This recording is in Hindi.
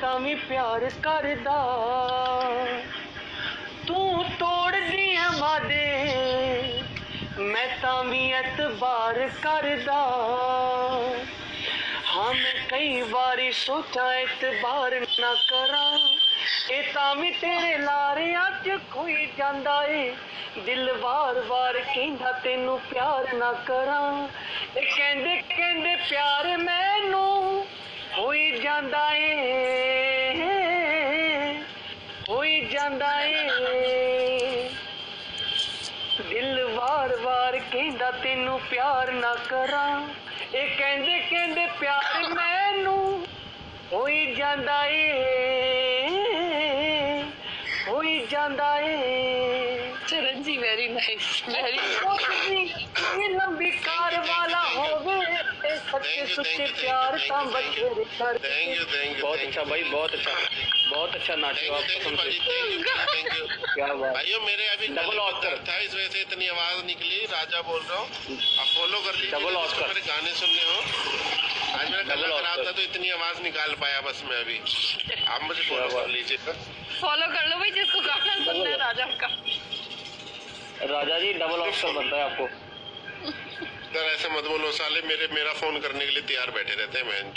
ਤਾਂ ਵੀ ਪਿਆਰ ਕਰਦਾ ਤੂੰ ਤੋੜਦੀ ਐ ਵਾਦੇ ਮੈਂ ਤਾਂ ਵੀ ਐਤਬਾਰ ਕਰਦਾ ਹਾਂ ਮੈਂ ਕਈ ਵਾਰੀ ਸੋਚਾਂ ਇਤਬਾਰ ਨਾ ਕਰਾਂ ਇਹ ਤਾਂ ਵੀ ਤੇਰੇ ਲਾਰਿਆਂ 'ਚ ਕੋਈ ਜਾਂਦਾ ਏ ਦਿਲ ਵਾਰ-ਵਾਰ ਕਹਿੰਦਾ ਤੈਨੂੰ ਪਿਆਰ ਨਾ ਕਰਾਂ ਇਹ ਕਹਿੰਦੇ ਕਹਿੰਦੇ ਪਿਆਰ ਜਾਂਦਾ ਏ ਦਿਲ ਵਾਰ-ਵਾਰ ਕਹਿੰਦਾ ਤੈਨੂੰ ਪਿਆਰ ਨਾ ਕਰਾਂ ਇਹ ਕਹਿੰਦੇ ਕਹਿੰਦੇ ਪਿਆਰ ਮੈਨੂੰ ਹੋਈ ਜਾਂਦਾ ਏ ਹੋਈ ਜਾਂਦਾ ਏ ਚਰਨ ਜੀ ਵੈਰੀ ਨਾਈਸ ਵੈਰੀ ਕੁਛ ਨਹੀਂ सबके सुख से प्यार का बखेर कर बहुत अच्छा भाई बहुत अच्छा। बहुत अच्छा नाटक आपको समझे क्या बात। भाइयों मेरे अभी डबल ऑस्कर था इस वजह से इतनी आवाज़ निकली। राजा बोल रहा हूँ आप फॉलो कर लीजिए डबल ऑस्कर मेरे गाने सुनने हो। आज मेरा गला खराब था तो इतनी आवाज़ निकाल पाया बस मैं अभी। आप मुझे फॉलो कर लीजिए। फॉलो कर लो भाई जिसको गाना सुनना है राजा का। राजा जी डबल ऑप्शन बनता है आपको। ऐसे मत बोलो, साले मेरे, मेरा फ़ोन करने के लिए तैयार बैठे रहते हैं मैं